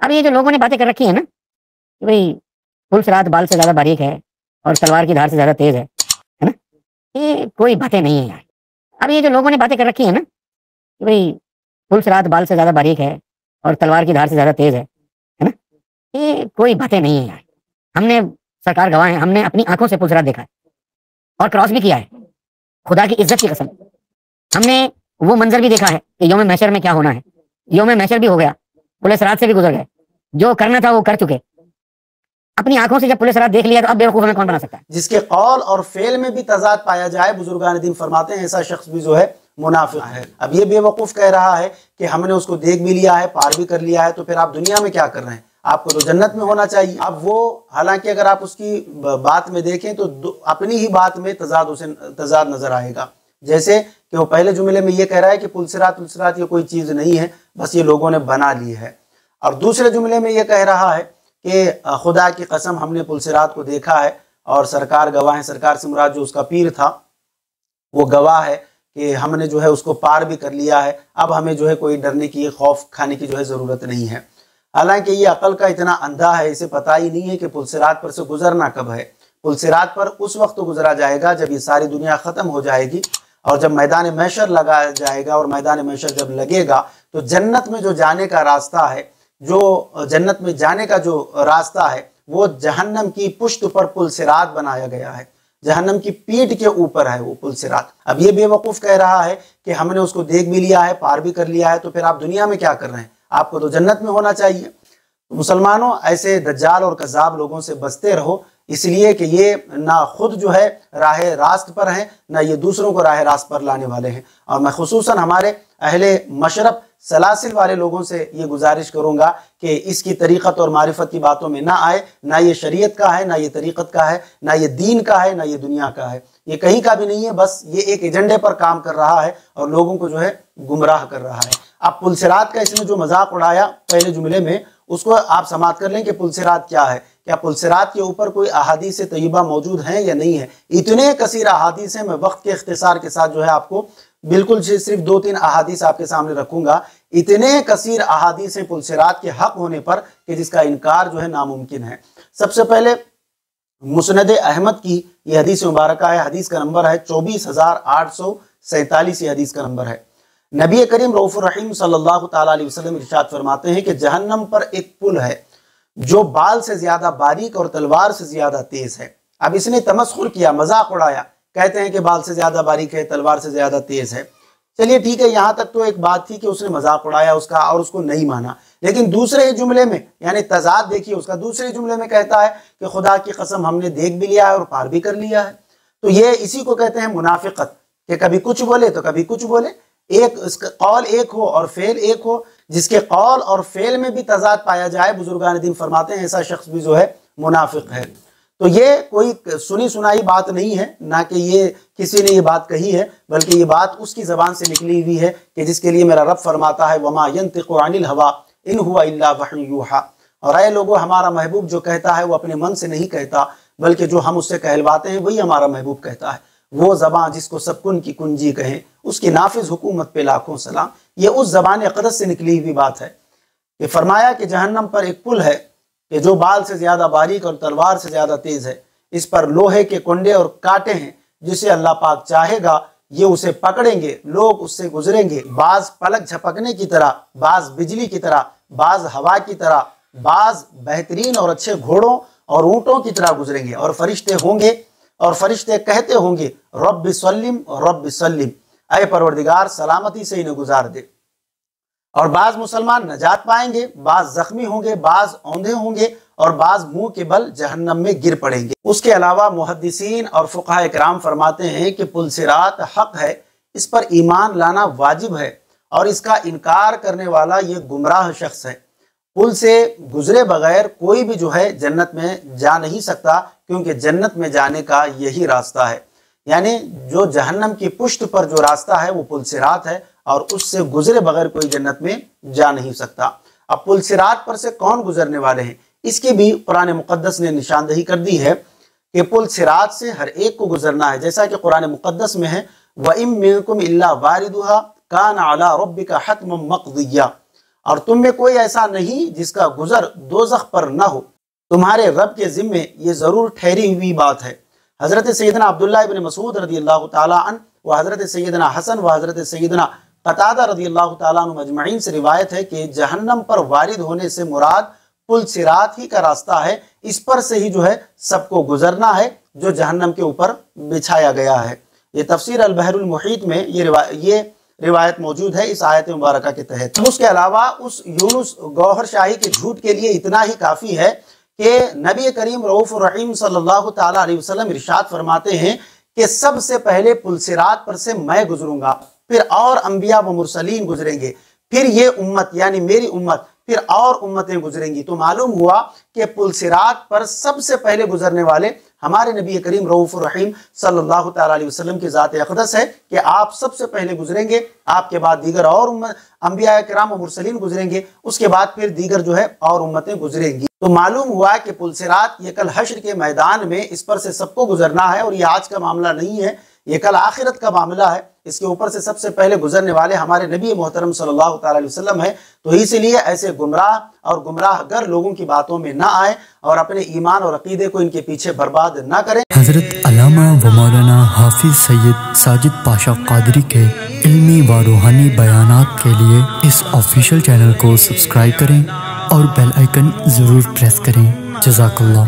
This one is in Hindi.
अब ये जो लोगों ने बातें कर रखी है ना, कि भाई पुल रात बाल से ज़्यादा बारीक है और सलवार की धार से ज़्यादा तेज है है ना? ये कोई बातें नहीं है यार। अब ये जो लोगों ने बातें कर रखी है ना, कि भाई पुल रात बाल से ज़्यादा बारीक है और तलवार की धार से ज़्यादा तेज है है ना? ये कोई बातें नहीं है यार। हमने सरकार गवाह है, हमने अपनी आँखों से पुलसरात देखा है और क्रॉस भी किया है। खुदा की इज़्ज़त की कसम। हमने वो मंजर भी देखा है कि योम मैशर में क्या होना है। योम मैशर भी हो गया। पुलिस रात से भी गुजर गए। जो करना था वो कर चुके। अपनी आँखों से जब पुलिस रात देख लिया तो अब बेवकूफ़ में कौन बना सकता है? जिसके कौल और फेल में भी तजाद पाया जाए, बुजुर्गान दिन फरमाते हैं, ऐसा शख्स भी जो है मुनाफिक है। अब ये बेवकूफ़ कह रहा है कि हमने उसको देख भी लिया है, पार भी कर लिया है तो फिर आप दुनिया में क्या कर रहे हैं? आपको तो जन्नत में होना चाहिए। अब वो, हालाँकि अगर आप उसकी बात में देखें तो अपनी ही बात में तजाद उसे, तजाद नज़र आएगा। जैसे कि वो पहले जुमले में ये कह रहा है कि पुलसरात पुलसरात ये कोई चीज़ नहीं है, बस ये लोगों ने बना ली है। और दूसरे जुमले में ये कह रहा है कि खुदा की कसम हमने पुलसरात को देखा है और सरकार गवाह है। सरकार से मुराद जो उसका पीर था, वो गवाह है कि हमने जो है उसको पार भी कर लिया है। अब हमें जो है कोई डरने की, खौफ खाने की जो है ज़रूरत नहीं है। हालाँकि ये अकल का इतना अंधा है, इसे पता ही नहीं है कि पुलसरात पर से गुजरना कब है। पुलसरात पर उस वक्त गुजरा जाएगा जब ये सारी दुनिया ख़त्म हो जाएगी और जब मैदान मैशर लगाया जाएगा और मैदान मैशर जब लगेगा तो जन्नत में जो जाने का रास्ता है जो जन्नत में जाने का जो रास्ता है, वो जहन्नम की पुष्ट पर पुल सिरात बनाया गया है। जहन्नम की पीठ के ऊपर है वो पुल सिरात अब ये बेवकूफ़ कह रहा है कि हमने उसको देख भी लिया है, पार भी कर लिया है तो फिर आप दुनिया में क्या कर रहे हैं? आपको तो जन्नत में होना चाहिए। मुसलमानों, ऐसे दज्जाल और कजाब लोगों से बचते रहो। इसलिए कि ये ना खुद जो है राह रास्त पर हैं, ना ये दूसरों को राह रास्त पर लाने वाले हैं। और मैं खसूस हमारे अहले मशरफ सलासिल वाले लोगों से ये गुजारिश करूँगा कि इसकी तरीक़त और मारिफत की बातों में ना आए, ना ये शरीयत का है, ना ये तरीक़त का है, ना ये दीन का है, ना ये दुनिया का है। ये कहीं का भी नहीं है, बस ये एक एजेंडे पर काम कर रहा है और लोगों को जो है गुमराह कर रहा है। अब पुलसरात का इसने जो मज़ाक उड़ाया पहले जुमले में, उसको आप समाप्त कर लें कि पुलसरात क्या है। क्या पुलसरात के ऊपर कोई अहादीस तयबा मौजूद हैं या नहीं है? इतने कसर अहादीस हैं, मैं वक्त के अख्तिसार के साथ जो है आपको बिल्कुल सिर्फ़ दो तीन अहादीस आपके सामने रखूँगा इतने कसर अहादीस हैं पुलसरात के हक होने पर कि जिसका इनकार जो है नामुमकिन है। सबसे पहले मुसनद अहमद की यह हदीस मुबारक है। हदीस का नंबर है चौबीस हज़ार आठ सौ सैतालीस। ये हदीस का नंबर है। नबी करीम रऊफ़ुररहीम सल्लल्लाहु अलैहि वसल्लम इरशाद फरमाते हैं कि जहन्नम पर एक पुल है जो बाल से ज़्यादा बारीक और तलवार से ज़्यादा तेज है। अब इसने तमस्कुर किया, मज़ाक उड़ाया। कहते हैं कि बाल से ज़्यादा बारीक है, तलवार से ज़्यादा तेज है। चलिए ठीक है, यहाँ तक तो एक बात थी कि उसने मज़ाक उड़ाया उसका और उसको नहीं माना। लेकिन दूसरे जुमले में, यानी तजाद देखिए, उसका दूसरे जुमले में कहता है कि खुदा की कसम हमने देख भी लिया है और पार भी कर लिया है। तो ये इसी को कहते हैं मुनाफिकत, कि कभी कुछ बोले तो कभी कुछ बोले। एक कौल एक हो और फेल एक हो, जिसके कौल और फेल में भी तजाद पाया जाए, बुजुर्गान दिन फरमाते हैं, ऐसा शख्स भी जो है मुनाफिक है। तो ये कोई सुनी सुनाई बात नहीं है, ना कि ये किसी ने ये बात कही है, बल्कि ये बात उसकी ज़बान से निकली हुई है कि जिसके लिए मेरा रब फरमाता है, वमा यंतिल हवा, इन हुआ इल्ला यूहा। और अय लोगों, हमारा महबूब जो कहता है, वो अपने मन से नहीं कहता, बल्कि जो हम उससे कहलवाते हैं, वही हमारा महबूब कहता है। वो जबान जिसको सबकुन की कुंजी कहें, उसकी नाफिज हुकूमत पे लाखों सलाम। ये उस जबान अकदस से निकली हुई बात है कि फरमाया कि जहन्नम पर एक पुल है कि जो बाल से ज़्यादा बारीक और तलवार से ज़्यादा तेज़ है, इस पर लोहे के कुंडे और कांटे हैं, जिसे अल्लाह पाक चाहेगा, ये उसे पकड़ेंगे, लोग उससे गुजरेंगे। बाज पलक झपकने की तरह, बाज बिजली की तरह, बाज हवा की तरह, बाज बेहतरीन और अच्छे घोड़ों और ऊँटों की तरह गुजरेंगे और फरिश्ते होंगे और फरिश्ते कहते होंगे रब सलीम रब सलीम अय परवरदिगार, सलामती से इन्हें गुजार दे। और बाज मुसलमान नजात पाएँगे, बाज जख्मी होंगे, बाज औंधे होंगे और बाज मुँह के बल जहन्नम में गिर पड़ेंगे। उसके अलावा मुहदसिन और फ़ुका कराम फरमाते हैं कि पुलसिरात हक है, इस पर ईमान लाना वाजिब है और इसका इनकार करने वाला ये गुमराह शख्स है। पुल से गुजरे बगैर कोई भी जो है जन्नत में जा नहीं सकता, क्योंकि जन्नत में जाने का यही रास्ता है। यानी जो जहन्नम की पुष्ट पर जो रास्ता है वो पुल सिरात है और उससे गुजरे बगैर कोई जन्नत में जा नहीं सकता। अब पुल सिरात पर से कौन गुजरने वाले हैं? इसकी भी कुरान मुकदस ने निशानदही कर दी है कि पुल सिरात से हर एक को गुजरना है। जैसा कि कुरान मुकद्दस में है व इम वारिदुहा कान अला रब्बिका हतम मकदिया। और तुम में कोई ऐसा नहीं जिसका गुजर दोजख पर न हो। तुम्हारे रब के जिम्मे ये ज़रूर ठहरी हुई बात है। हज़रत सैदना अब्दुल्ला इबन मसूद रदी अल्लाह तन व हज़रत सैदना हसन व हज़रत सैदना कतादा रदी अल्लाह तजमैन से रिवायत है कि जहन्नम पर वारिद होने से मुराद पुल सिरात ही का रास्ता है। इस पर से ही जो है सबको गुजरना है जो जहन्नम के ऊपर बिछाया गया है। ये तफसीर अलबहरुल मुहित में ये रिवा, ये रिवायत मौजूद है इस आयत मुबारक के तहत। उसके अलावा उस यूनुस गौहर शाही के झूठ के लिए इतना ही काफ़ी है कि नबी करीम रऊफ़ रहीम सल्लल्लाहु अलैहि वसल्लम इरशाद फरमाते हैं कि सबसे पहले पुलसिरात पर से मैं गुजरूँगा। फिर और अम्बिया व मुरसलीन गुजरेंगे। फिर ये उम्मत, यानी मेरी उम्मत, फिर और उम्मतें गुजरेंगी। तो मालूम हुआ कि पुलसिरात पर सबसे पहले गुजरने वाले हमारे नबी करीम रऊफ़ रहीम सल्लल्लाहु अलैहि वसल्लम की ज़ात अकदस है कि आप सबसे पहले गुजरेंगे, आपके बाद दीगर और अम्बिया कराम मुरसलीन गुजरेंगे, उसके बाद फिर दीगर जो है और उम्मतें गुजरेंगी। तो मालूम हुआ कि पुलसिरात ये कल हश्र के मैदान में इस पर से सबको गुजरना है और ये आज का मामला नहीं है ये कल आखिरत का मामला है। इसके ऊपर से सबसे पहले गुजरने वाले हमारे नबी मोहतरम सल्लल्लाहु अलैहि वसल्लम है। तो इसलिए ऐसे गुमराह और गुमराह गर लोगों की बातों में ना आए और अपने ईमान और अकीदे को इनके पीछे बर्बाद ना करें। हज़रत अलामा व मौलाना हाफिज सैयद साजिद पाशा कादरी के इल्मी व रूहानी बयानात के लिए इस ऑफिशियल चैनल को सब्सक्राइब करें और बेल आइकन ज़रूर प्रेस करें। जजाकल्ला